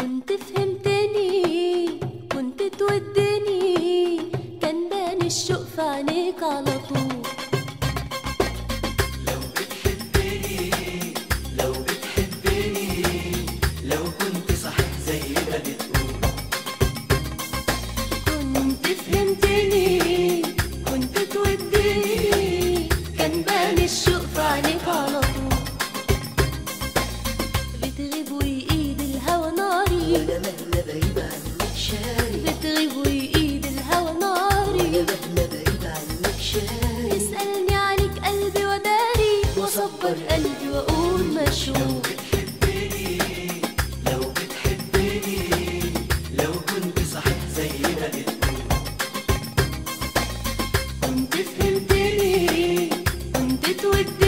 كنت فهمتني كنت تودني كان بان الشوق في عينيك على انت فهمتني انت توديني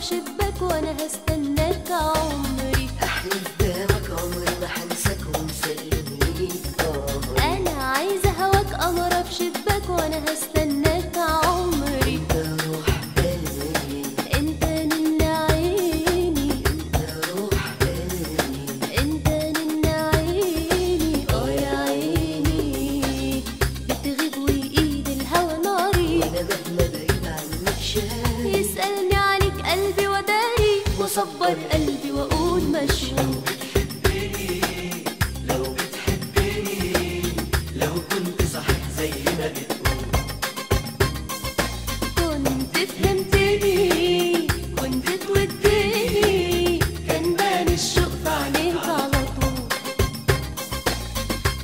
في شباك وأنا هستناك عمري. أحلى قدامك عمري ما حنساك ومسلم ليك أنا عايزة هواك قمره في شباك وأنا هستناك. اصبر قلبي وأقول مشهور. بتحبني لو بتحبني لو كنت صحيت زي ما بتقول. كنت فهمتني كنت تودني كان الشوق في عينيك على طول.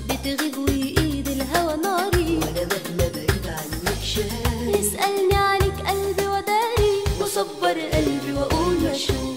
بتغيب وايد ناري. وأنا مهما عنك يسالني قلبي وداري وصبر قلبي وأقول مشهور.